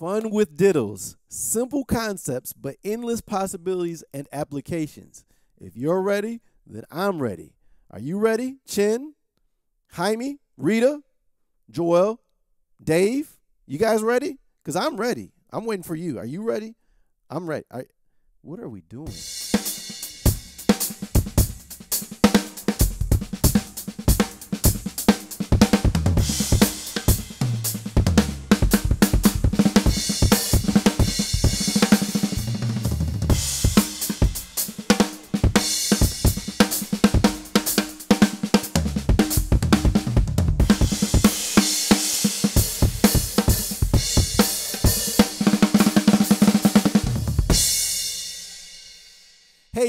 Fun with diddles. Simple concepts, but endless possibilities and applications. If you're ready, then I'm ready. Are you ready? Chin, Jaime, Rita, Joel, Dave, you guys ready? Because I'm ready. I'm waiting for you. Are you ready? I'm ready. What are we doing?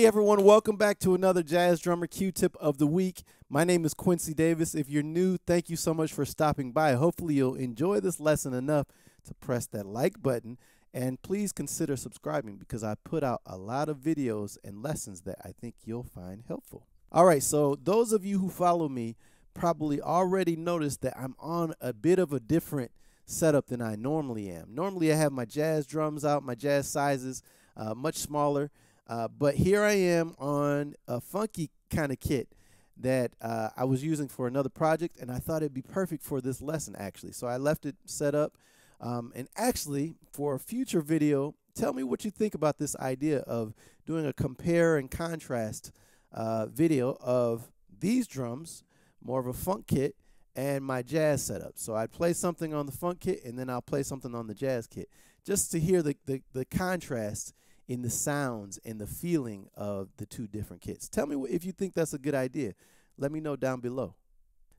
Hey everyone, welcome back to another Jazz Drummer Q-Tip of the week. My name is Quincy Davis. If you're new, thank you so much for stopping by. Hopefully you'll enjoy this lesson enough to press that like button and please consider subscribing because I put out a lot of videos and lessons that I think you'll find helpful. All right, so those of you who follow me probably already noticed that I'm on a bit of a different setup than I normally am. Normally I have my jazz drums out, my jazz sizes, uh, much smaller. Uh, but here I am on a funky kind of kit that uh, I was using for another project, and I thought it'd be perfect for this lesson actually. So I left it set up. Um, and actually, for a future video, tell me what you think about this idea of doing a compare and contrast uh, video of these drums, more of a funk kit, and my jazz setup. So I'd play something on the funk kit, and then I'll play something on the jazz kit, just to hear the, the, the contrast in the sounds and the feeling of the two different kits. Tell me if you think that's a good idea. Let me know down below.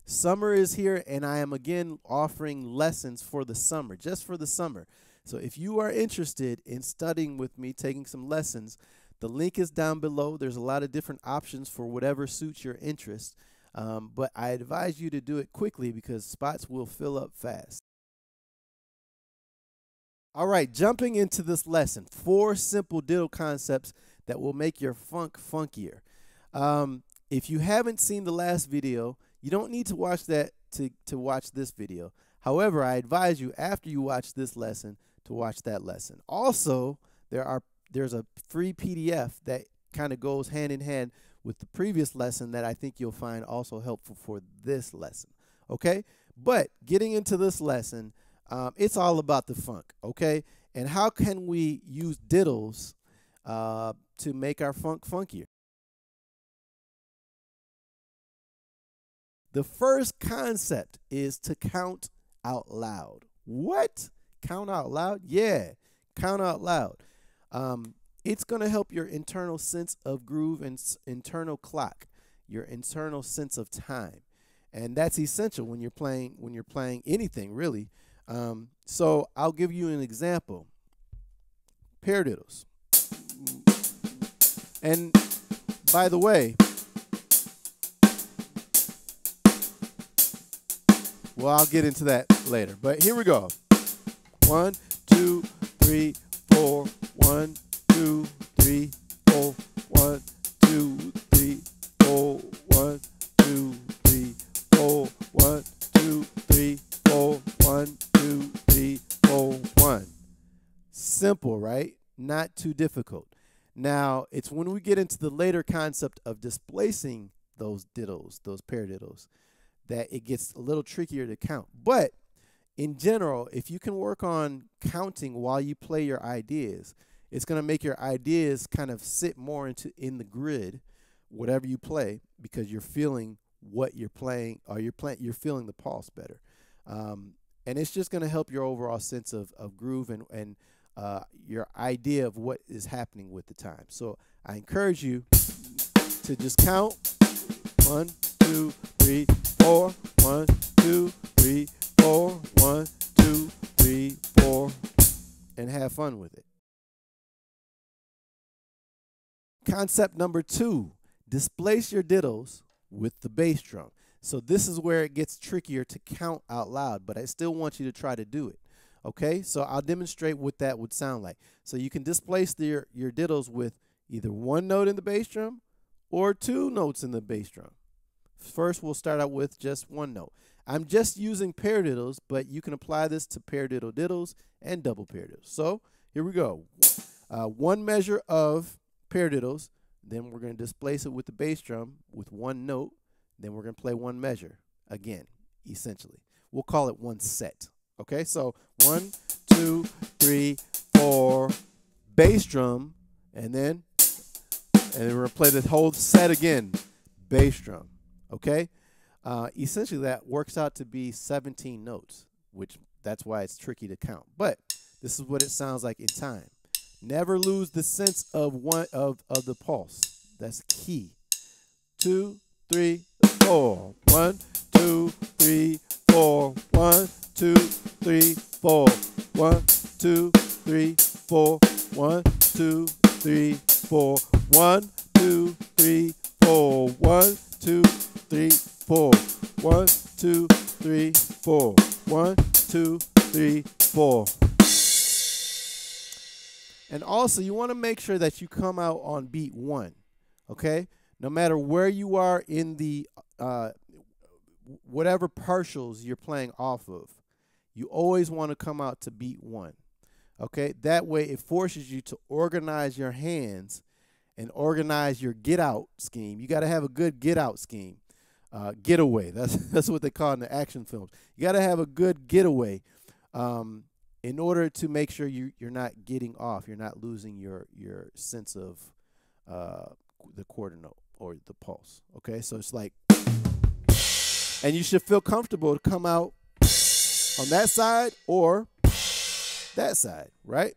Summer is here, and I am again offering lessons for the summer, just for the summer. So if you are interested in studying with me, taking some lessons, the link is down below. There's a lot of different options for whatever suits your interest. Um, but I advise you to do it quickly because spots will fill up fast. All right, jumping into this lesson, four simple diddle concepts that will make your funk funkier. Um, if you haven't seen the last video, you don't need to watch that to, to watch this video. However, I advise you after you watch this lesson to watch that lesson. Also, there are there's a free PDF that kind of goes hand in hand with the previous lesson that I think you'll find also helpful for this lesson. Okay? But getting into this lesson, um, it's all about the funk, okay? And how can we use diddles uh, to make our funk funkier? The first concept is to count out loud. What? Count out loud? Yeah, count out loud. Um, it's going to help your internal sense of groove and internal clock, your internal sense of time. And that's essential when you're playing when you're playing anything really. Um, so I'll give you an example. Paradiddles. And by the way, well, I'll get into that later. But here we go. One, two, three, four. One, two, three, Too difficult. Now, it's when we get into the later concept of displacing those diddles, those paradiddles, that it gets a little trickier to count. But in general, if you can work on counting while you play your ideas, it's going to make your ideas kind of sit more into in the grid, whatever you play, because you're feeling what you're playing, or you're playing, you're feeling the pulse better. Um, and it's just going to help your overall sense of, of groove and, and uh, your idea of what is happening with the time. So I encourage you to just count one, two, three, four, one, two, three, four, one, two, three, four, and have fun with it. Concept number two displace your diddles with the bass drum. So this is where it gets trickier to count out loud, but I still want you to try to do it. Okay, so I'll demonstrate what that would sound like. So you can displace your, your diddles with either one note in the bass drum or two notes in the bass drum. First, we'll start out with just one note. I'm just using pair paradiddles, but you can apply this to paradiddle diddles and double paradiddles. So here we go. Uh, one measure of pair paradiddles, then we're going to displace it with the bass drum with one note, then we're going to play one measure again, essentially. We'll call it one set. Okay, so one, two, three, four, bass drum, and then and then we're gonna play the whole set again, bass drum. Okay, uh, essentially that works out to be 17 notes, which that's why it's tricky to count. But this is what it sounds like in time. Never lose the sense of one of of the pulse. That's key. Two, three, four. One, two, three, four. One, two, three, four. One, two, three, four. One, two, three, four. One, two, three, four. One, two, three, four. One, two, three, four. One, two, three, four. And also, you want to make sure that you come out on beat one, okay? No matter where you are in the uh, whatever partials you're playing off of, you always want to come out to beat one. Okay, that way it forces you to organize your hands and organize your get out scheme. You got to have a good get out scheme. Uh, getaway. That's that's what they call in the action films. You got to have a good getaway um, in order to make sure you you're not getting off. You're not losing your your sense of uh, the quarter note or the pulse. Okay, so it's like, and you should feel comfortable to come out on that side or that side, right?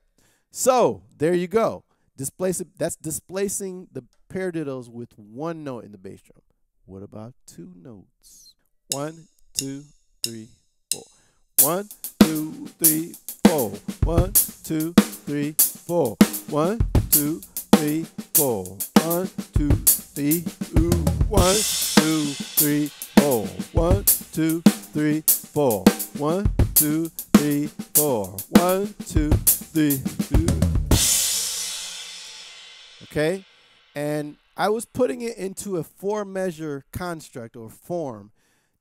So there you go. Displace that's displacing the paradiddles with one note in the bass drum. What about two notes? One, two, three, four. One, two, three, four. One, two, three, four. One, two, three, four. One, two, three, ooh. One, two, three, four. One, two, three, four. One, two, three, four. One, two, three, two. Okay? And I was putting it into a four measure construct or form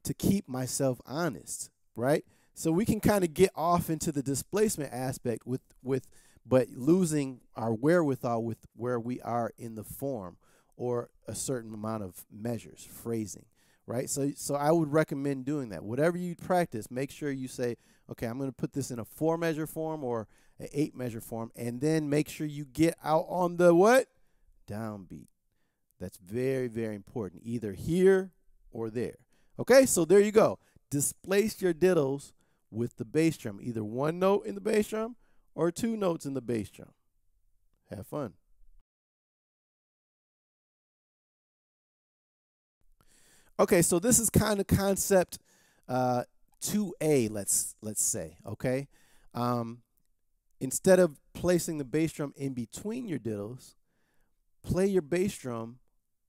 to keep myself honest, right? So we can kind of get off into the displacement aspect with with but losing our wherewithal with where we are in the form or a certain amount of measures, phrasing, right? So so I would recommend doing that. Whatever you practice, make sure you say, okay, I'm going to put this in a four measure form or an eight measure form and then make sure you get out on the what? downbeat. That's very, very important, either here or there. Okay, so there you go. Displace your diddles with the bass drum, either one note in the bass drum or two notes in the bass drum. Have fun. Okay, so this is kind of concept uh, 2A, let's let's say, okay? Um, instead of placing the bass drum in between your diddles, play your bass drum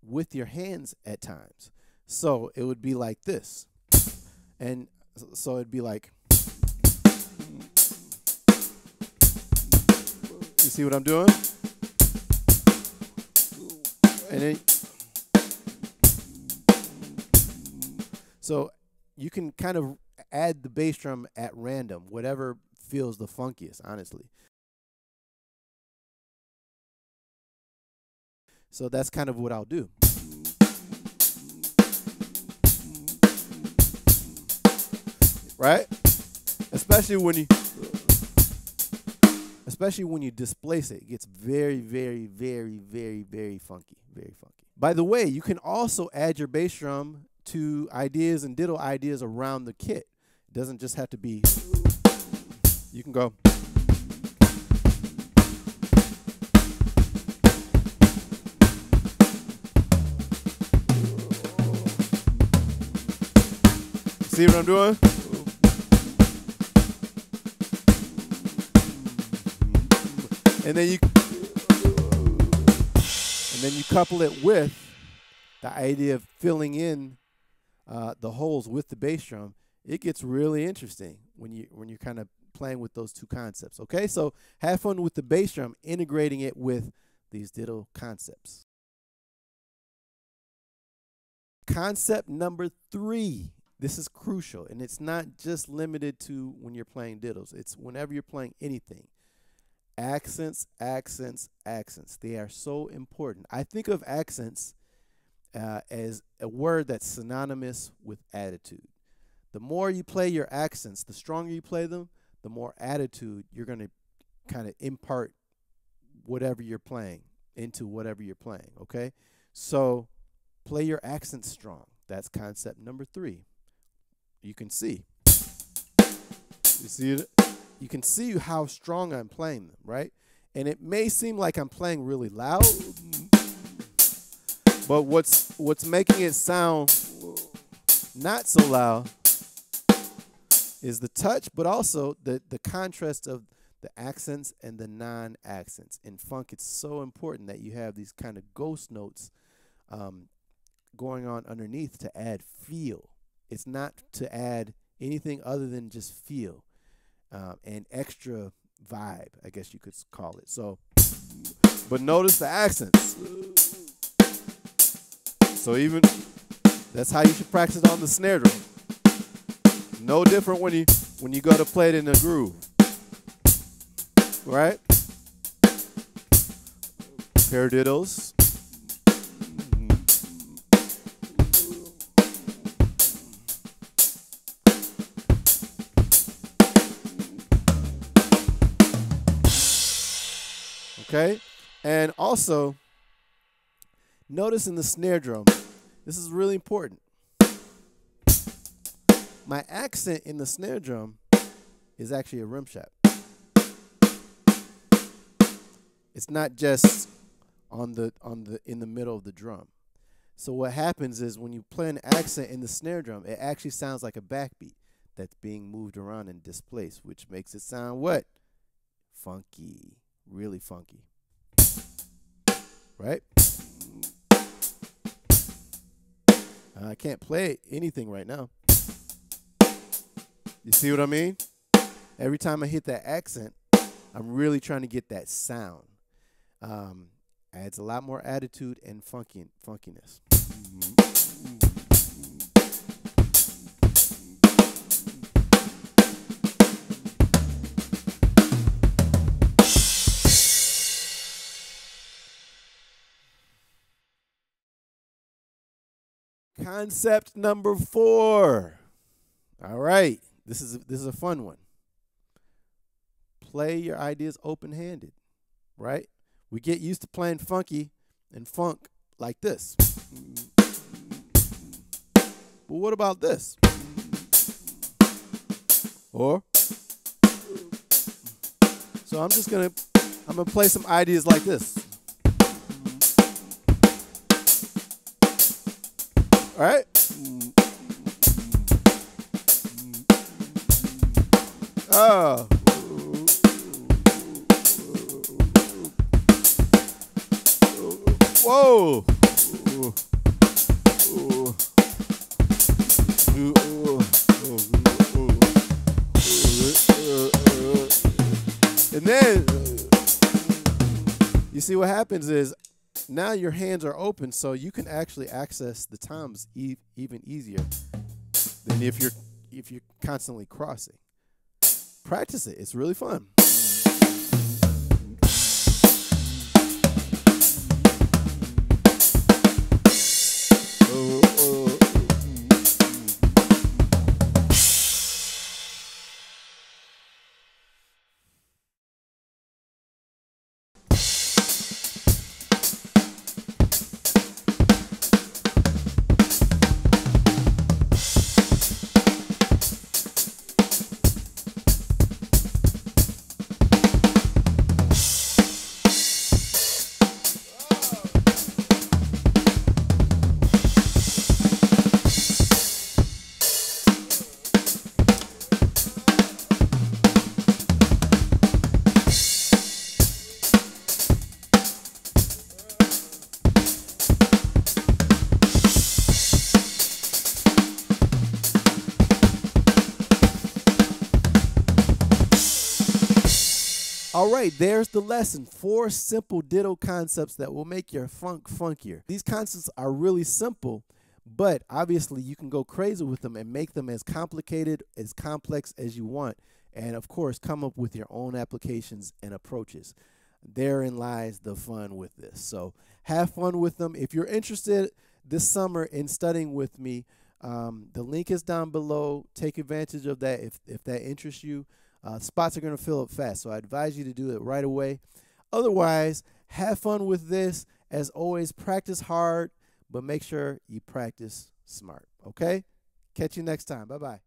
with your hands at times. So it would be like this. And so it'd be like You see what I'm doing? And then So you can kind of add the bass drum at random, whatever feels the funkiest, honestly. So that's kind of what I'll do. Right? Especially when you especially when you displace it, it gets very, very, very, very, very funky. Very funky. By the way, you can also add your bass drum to ideas and diddle ideas around the kit. It doesn't just have to be you can go See what I'm doing? And then you and then you couple it with the idea of filling in uh, the holes with the bass drum. It gets really interesting when you when you're kind of playing with those two concepts. Okay, so have fun with the bass drum, integrating it with these diddle concepts. Concept number three This is crucial, and it's not just limited to when you're playing diddles. It's whenever you're playing anything. Accents, accents, accents. They are so important. I think of accents uh, as a word that's synonymous with attitude. The more you play your accents, the stronger you play them, the more attitude you're going to kind of impart whatever you're playing into whatever you're playing. Okay? So play your accents strong. That's concept number three. You can see. You see it? You can see how strong I'm playing them, right? And it may seem like I'm playing really loud, but what's what's making it sound not so loud is the touch, but also the the contrast of the accents and the non-accents. In funk, it's so important that you have these kind of ghost notes um, going on underneath to add feel. It's not to add anything other than just feel um, and extra vibe, I guess you could call it. So, but notice the accents. So even that's how you should practice on the snare drum. No different when you when you go to play it in a groove. Right? Paradiddles. Okay? And also, notice in the snare drum, this is really important. My accent in the snare drum is actually a rim shot. It's not just on the on the in the middle of the drum. So what happens is when you play an accent in the snare drum, it actually sounds like a backbeat that's being moved around and displaced, which makes it sound what? Funky really funky. Right? I can't play anything right now. You see what I mean? Every time I hit that accent, I'm really trying to get that sound. Um, adds a lot more attitude and funky funkiness. Concept number four. All right, this is this is a fun one. Play your ideas open-handed, right? We get used to playing funky and funk like this. But what about this? Or so I'm just gonna I'm gonna play some ideas like this. All right? Oh. Whoa. And then you see what happens is now your hands are open, so you can actually access the toms e even easier than if you're if you're constantly crossing. Practice it; it's really fun. All right, there's the lesson. Four simple diddle concepts that will make your funk funkier. These concepts are really simple, But obviously, you can go crazy with them and make them as complicated, as complex as you want. And of course, come up with your own applications and approaches. Therein lies the fun with this. So have fun with them. If you're interested this summer in studying with me, um, the link is down below. Take advantage of that if, if that interests you. Uh, spots are going to fill up fast, so I advise you to do it right away. Otherwise, have fun with this. As always, practice hard, but make sure you practice smart. Okay? Catch you next time. Bye bye.